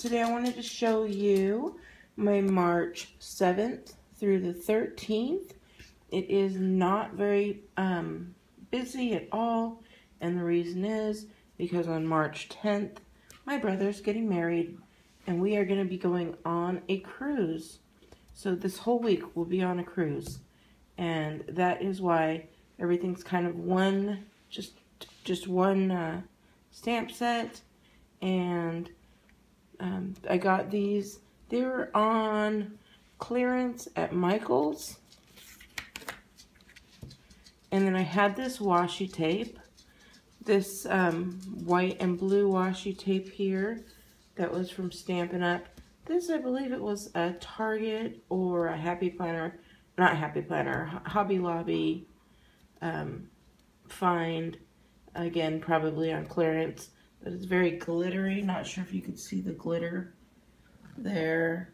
Today I wanted to show you my March 7th through the 13th. It is not very um, busy at all, and the reason is because on March 10th, my brother's getting married, and we are going to be going on a cruise. So this whole week we'll be on a cruise, and that is why everything's kind of one, just just one uh, stamp set, and um, I got these. They were on clearance at Michael's. And then I had this washi tape. This um, white and blue washi tape here that was from Stampin' Up. This, I believe it was a Target or a Happy Planner, not Happy Planner, Hobby Lobby um, find. Again, probably on clearance. But it's very glittery. Not sure if you could see the glitter there.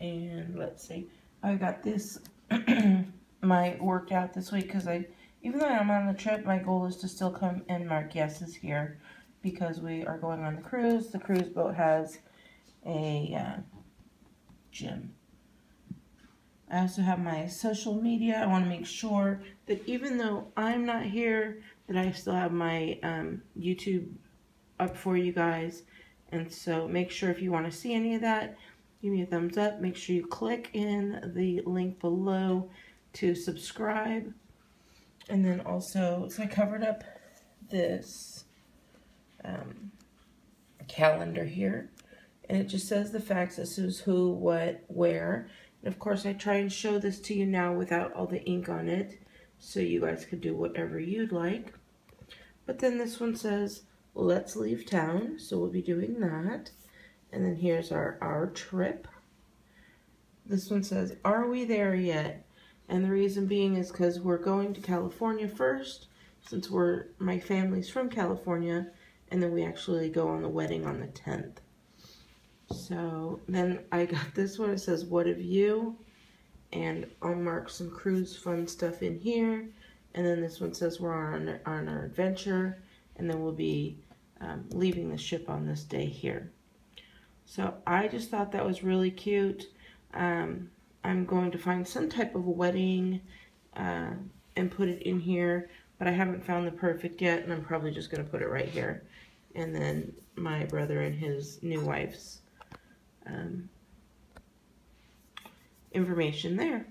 And let's see. I got this, my worked out this week because I, even though I'm on the trip, my goal is to still come and mark yeses here because we are going on the cruise. The cruise boat has a uh, gym. I also have my social media. I want to make sure that even though I'm not here, that I still have my um, YouTube up for you guys. And so make sure if you want to see any of that, give me a thumbs up. Make sure you click in the link below to subscribe. And then also, so I covered up this um, calendar here. And it just says the facts. This is who, what, where. And of course, I try and show this to you now without all the ink on it. So you guys could do whatever you'd like. But then this one says, let's leave town. So we'll be doing that. And then here's our, our trip. This one says, are we there yet? And the reason being is because we're going to California first, since we're my family's from California, and then we actually go on the wedding on the 10th. So then I got this one. It says, what of you? And I'll mark some cruise fun stuff in here. And then this one says we're on, on our adventure. And then we'll be um, leaving the ship on this day here. So I just thought that was really cute. Um, I'm going to find some type of a wedding uh, and put it in here, but I haven't found the perfect yet, and I'm probably just going to put it right here. And then my brother and his new wife's um, information there.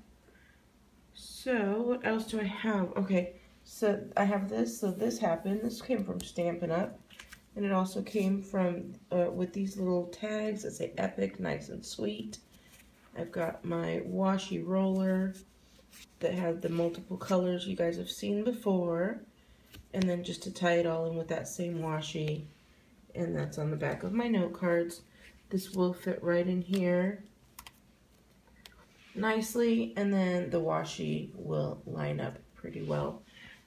So, what else do I have? Okay, so I have this. So this happened. This came from Stampin' Up. And it also came from, uh, with these little tags that say Epic, Nice and Sweet. I've got my washi roller that had the multiple colors you guys have seen before. And then just to tie it all in with that same washi. And that's on the back of my note cards. This will fit right in here nicely. And then the washi will line up pretty well.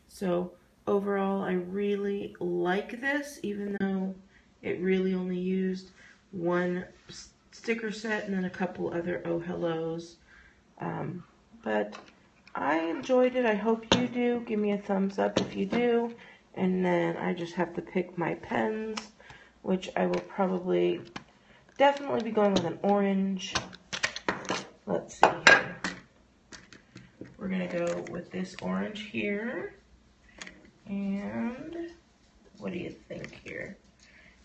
So overall, I really like this, even though it really only used one sticker set and then a couple other Oh Hellos. Um, but I enjoyed it. I hope you do. Give me a thumbs up if you do. And then I just have to pick my pens, which I will probably definitely be going with an orange. Let's see here. We're to go with this orange here. And what do you think here?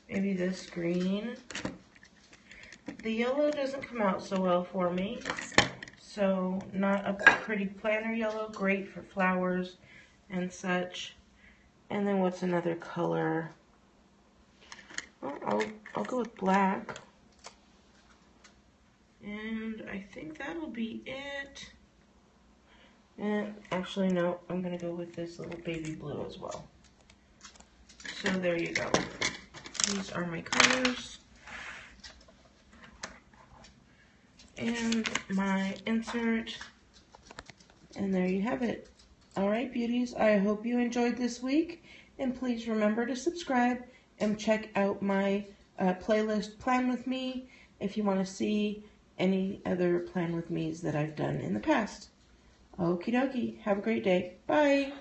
Maybe this green. The yellow doesn't come out so well for me. So not a pretty planner yellow, great for flowers and such. And then what's another color? Well, I'll, I'll go with black. And I think that'll be it. And actually, no, I'm going to go with this little baby blue as well. So there you go. These are my colors. And my insert. And there you have it. Alright, beauties, I hope you enjoyed this week. And please remember to subscribe and check out my uh, playlist Plan With Me if you want to see any other plan with me's that I've done in the past. Okie dokie. Have a great day. Bye.